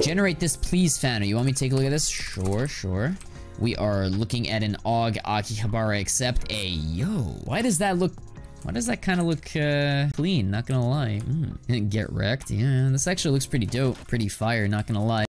generate this please, Fano. You want me to take a look at this? Sure, sure. We are looking at an AUG Akihabara Accept a yo. Why does that look why does that kind of look uh, clean? Not gonna lie. Mm. Get wrecked. Yeah, this actually looks pretty dope. Pretty fire, not gonna lie.